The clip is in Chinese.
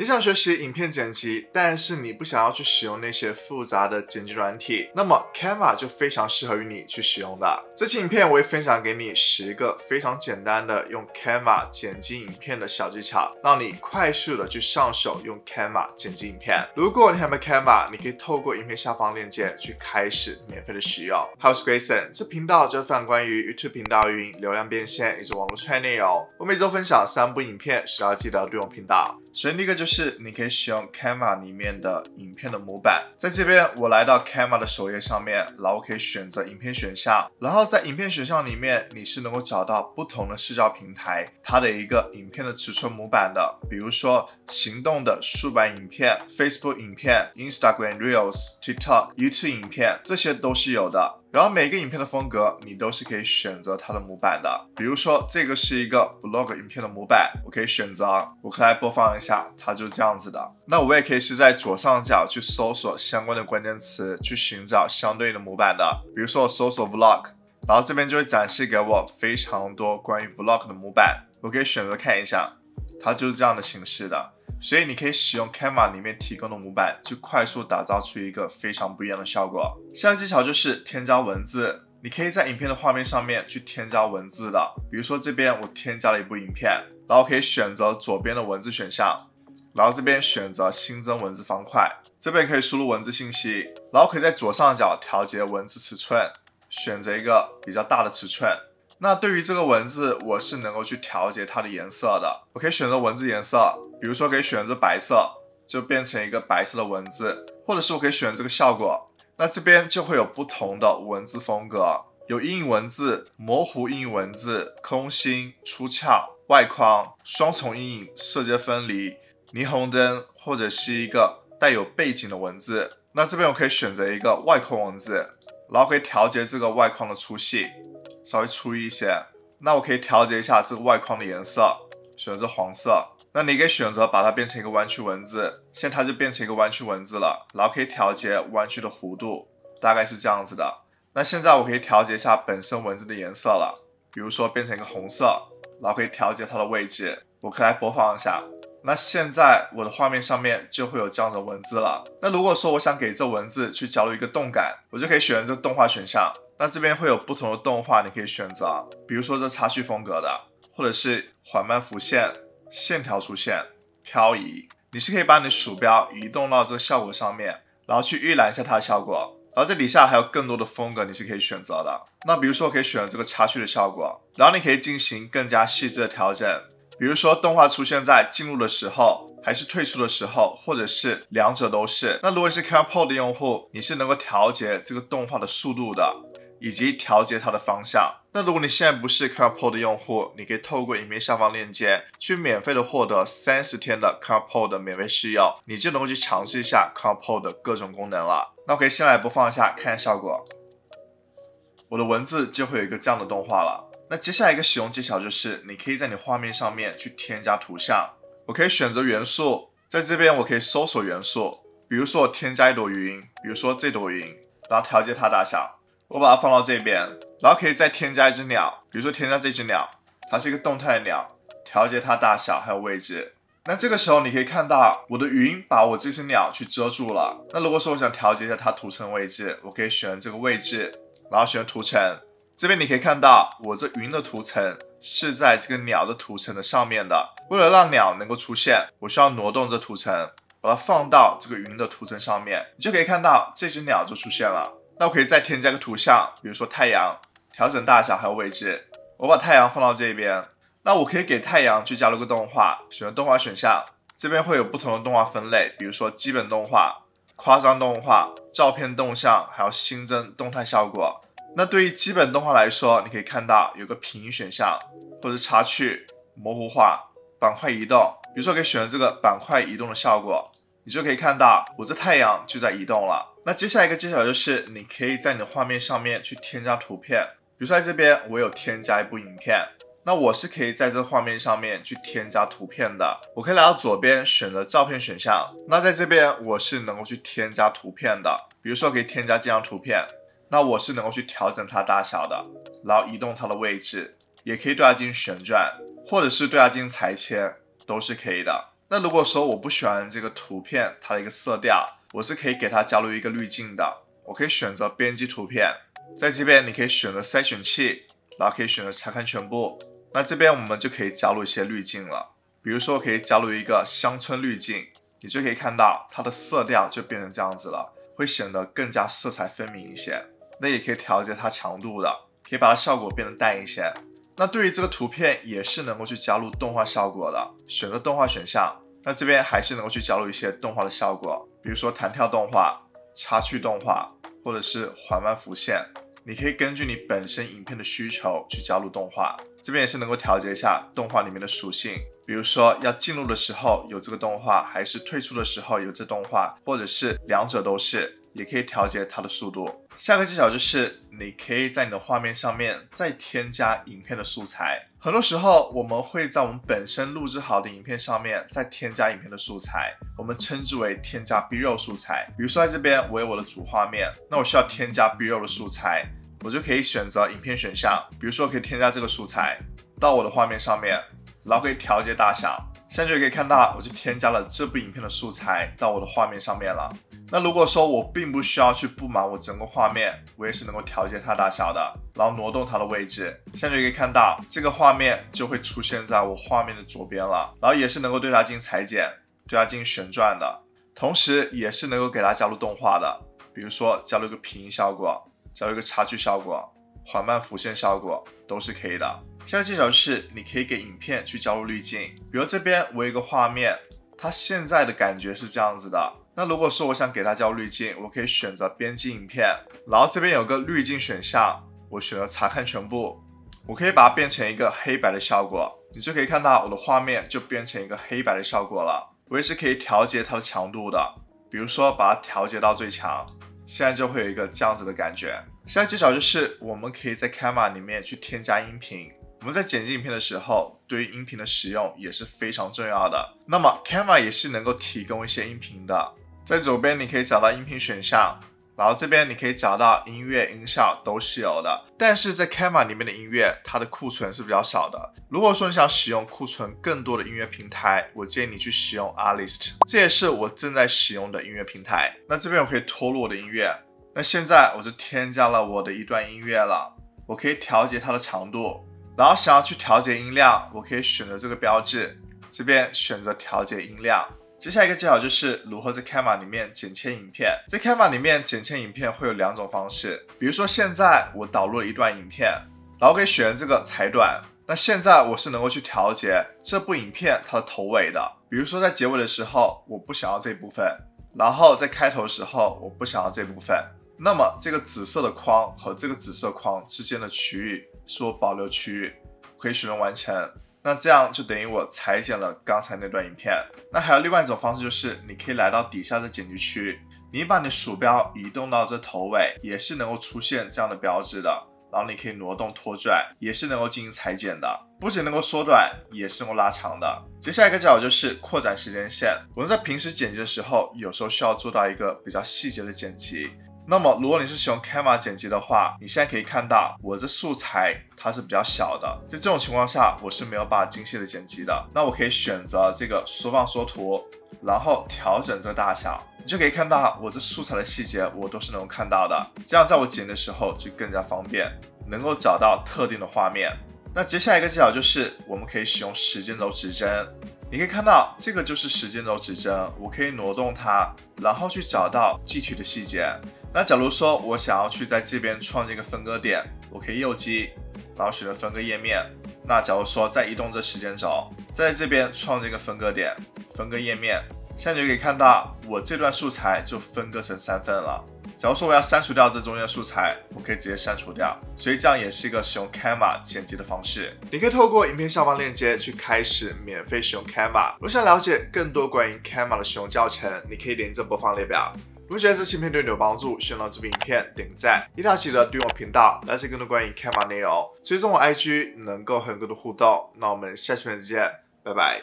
你想学习影片剪辑，但是你不想要去使用那些复杂的剪辑软体，那么 Canva 就非常适合于你去使用的。这期影片我会分享给你十个非常简单的用 Canva 剪辑影片的小技巧，让你快速的去上手用 Canva 剪辑影片。如果你还没 Canva，你可以透过影片下方链接去开始免费的使用。Hi，我是 Grayson，这频道就分享关于 YouTube 频道运营、流量变现以及网络创业内容。我每周分享三部影片，需要记得订阅频道。首先第一个就是你可以使用 Canva 里面的影片的模板，在这边我来到 Canva 的首页上面，然后可以选择影片选项，然后在影片选项里面你是能够找到不同的视角平台它的一个影片的尺寸模板的，比如说行动的竖版影片、Facebook 影片、Instagram Reels、TikTok、YouTube 影片，这些都是有的。然后每个影片的风格，你都是可以选择它的模板的。比如说，这个是一个 vlog 影片的模板，我可以选择，我可以来播放一下，它就是这样子的。那我也可以是在左上角去搜索相关的关键词，去寻找相对应的模板的。比如说我搜索 vlog，然后这边就会展示给我非常多关于 vlog 的模板，我可以选择看一下，它就是这样的形式的。所以你可以使用 Canva 里面提供的模板，去快速打造出一个非常不一样的效果。下一个技巧就是添加文字，你可以在影片的画面上面去添加文字的。比如说这边我添加了一部影片，然后可以选择左边的文字选项，然后这边选择新增文字方块，这边可以输入文字信息，然后可以在左上角调节文字尺寸，选择一个比较大的尺寸。那对于这个文字，我是能够去调节它的颜色的。我可以选择文字颜色，比如说可以选择白色，就变成一个白色的文字，或者是我可以选择这个效果。那这边就会有不同的文字风格，有阴影文字、模糊阴影文字、空心、出窍、外框、双重阴影、色阶分离、霓虹灯，或者是一个带有背景的文字。那这边我可以选择一个外框文字，然后可以调节这个外框的粗细。稍微粗一些，那我可以调节一下这个外框的颜色，选择黄色。那你可以选择把它变成一个弯曲文字，现在它就变成一个弯曲文字了。然后可以调节弯曲的弧度，大概是这样子的。那现在我可以调节一下本身文字的颜色了，比如说变成一个红色，然后可以调节它的位置。我可以来播放一下。那现在我的画面上面就会有这样的文字了。那如果说我想给这文字去加入一个动感，我就可以选择这动画选项。那这边会有不同的动画，你可以选择，比如说这插叙风格的，或者是缓慢浮现、线条出现、漂移，你是可以把你的鼠标移动到这个效果上面，然后去预览一下它的效果。然后这底下还有更多的风格，你是可以选择的。那比如说我可以选择这个插叙的效果，然后你可以进行更加细致的调整，比如说动画出现在进入的时候，还是退出的时候，或者是两者都是。那如果是 Capo 的用户，你是能够调节这个动画的速度的。以及调节它的方向。那如果你现在不是 Canva Pro 的用户，你可以透过影片下方链接去免费的获得三十天的 Canva Pro 的免费试用，你就能够去尝试一下 Canva Pro 的各种功能了。那我可以先来播放一下，看下效果。我的文字就会有一个这样的动画了。那接下来一个使用技巧就是，你可以在你画面上面去添加图像。我可以选择元素，在这边我可以搜索元素，比如说我添加一朵云，比如说这朵云，然后调节它大小。我把它放到这边，然后可以再添加一只鸟，比如说添加这只鸟，它是一个动态的鸟，调节它大小还有位置。那这个时候你可以看到我的云把我这只鸟去遮住了。那如果说我想调节一下它图层位置，我可以选这个位置，然后选图层。这边你可以看到我这云的图层是在这个鸟的图层的上面的。为了让鸟能够出现，我需要挪动这图层，把它放到这个云的图层上面，你就可以看到这只鸟就出现了。那我可以再添加个图像，比如说太阳，调整大小还有位置。我把太阳放到这边，那我可以给太阳去加入个动画，选择动画选项，这边会有不同的动画分类，比如说基本动画、夸张动画、照片动向，还有新增动态效果。那对于基本动画来说，你可以看到有个平移选项，或者插去、模糊化、板块移动，比如说可以选择这个板块移动的效果，你就可以看到我这太阳就在移动了。那接下来一个技巧就是，你可以在你的画面上面去添加图片，比如说在这边我有添加一部影片，那我是可以在这画面上面去添加图片的。我可以来到左边选择照片选项，那在这边我是能够去添加图片的，比如说可以添加这张图片，那我是能够去调整它大小的，然后移动它的位置，也可以对它进行旋转，或者是对它进行裁切，都是可以的。那如果说我不喜欢这个图片它的一个色调，我是可以给它加入一个滤镜的。我可以选择编辑图片，在这边你可以选择筛选器，然后可以选择查看全部。那这边我们就可以加入一些滤镜了，比如说我可以加入一个乡村滤镜，你就可以看到它的色调就变成这样子了，会显得更加色彩分明一些。那也可以调节它强度的，可以把它效果变得淡一些。那对于这个图片也是能够去加入动画效果的，选择动画选项，那这边还是能够去加入一些动画的效果，比如说弹跳动画、插曲动画。或者是缓慢浮现，你可以根据你本身影片的需求去加入动画，这边也是能够调节一下动画里面的属性，比如说要进入的时候有这个动画，还是退出的时候有这动画，或者是两者都是。也可以调节它的速度。下个技巧就是，你可以在你的画面上面再添加影片的素材。很多时候，我们会在我们本身录制好的影片上面再添加影片的素材，我们称之为添加 B 肉素材。比如说在这边，我有我的主画面，那我需要添加 B 肉的素材，我就可以选择影片选项，比如说可以添加这个素材到我的画面上面，然后可以调节大小。现在就可以看到，我就添加了这部影片的素材到我的画面上面了。那如果说我并不需要去布满我整个画面，我也是能够调节它大小的，然后挪动它的位置。现在就可以看到，这个画面就会出现在我画面的左边了，然后也是能够对它进行裁剪，对它进行旋转的，同时也是能够给它加入动画的，比如说加入一个平移效果，加入一个差距效果，缓慢浮现效果都是可以的。下个技巧是，你可以给影片去加入滤镜，比如这边我有一个画面，它现在的感觉是这样子的。那如果说我想给它加滤镜，我可以选择编辑影片，然后这边有个滤镜选项，我选择查看全部，我可以把它变成一个黑白的效果，你就可以看到我的画面就变成一个黑白的效果了。我也是可以调节它的强度的，比如说把它调节到最强，现在就会有一个这样子的感觉。下一技巧就是我们可以在 Camera 里面去添加音频。我们在剪辑影片的时候，对于音频的使用也是非常重要的。那么 Canva 也是能够提供一些音频的，在左边你可以找到音频选项，然后这边你可以找到音乐、音效都是有的。但是在 Canva 里面的音乐，它的库存是比较少的。如果说你想使用库存更多的音乐平台，我建议你去使用 Artlist，这也是我正在使用的音乐平台。那这边我可以拖入我的音乐，那现在我就添加了我的一段音乐了，我可以调节它的长度。然后想要去调节音量，我可以选择这个标志，这边选择调节音量。接下来一个技巧就是如何在 Canva 里面剪切影片。在 Canva 里面剪切影片会有两种方式，比如说现在我导入了一段影片，然后可以选这个裁短。那现在我是能够去调节这部影片它的头尾的，比如说在结尾的时候我不想要这部分，然后在开头的时候我不想要这部分。那么这个紫色的框和这个紫色框之间的区域。是我保留区域，可以使用完成。那这样就等于我裁剪了刚才那段影片。那还有另外一种方式，就是你可以来到底下的剪辑区，你把你鼠标移动到这头尾，也是能够出现这样的标志的。然后你可以挪动拖拽，也是能够进行裁剪的，不仅能够缩短，也是能够拉长的。接下来一个技巧就是扩展时间线。我们在平时剪辑的时候，有时候需要做到一个比较细节的剪辑。那么，如果你是使用 Canva 剪辑的话，你现在可以看到我这素材它是比较小的，在这种情况下，我是没有办法精细的剪辑的。那我可以选择这个缩放缩图，然后调整这个大小，你就可以看到我这素材的细节，我都是能够看到的。这样在我剪的时候就更加方便，能够找到特定的画面。那接下来一个技巧就是，我们可以使用时间轴指针。你可以看到这个就是时间轴指针，我可以挪动它，然后去找到具体的细节。那假如说我想要去在这边创建一个分割点，我可以右击，然后选择分割页面。那假如说再移动这时间轴，在这边创建一个分割点，分割页面，现在就可以看到我这段素材就分割成三份了。假如说我要删除掉这中间素材，我可以直接删除掉。所以这样也是一个使用 Canva 剪辑的方式。你可以透过影片下方链接去开始免费使用 Canva。如果想了解更多关于 Canva 的使用教程，你可以点这播放列表。如果觉得这期影片对你有帮助，希望这部影片点个赞，一定要记得订阅我频道，了解更多关于 Canva 内容，追踪我 IG，能够和更多互动。那我们下期片再见，拜拜。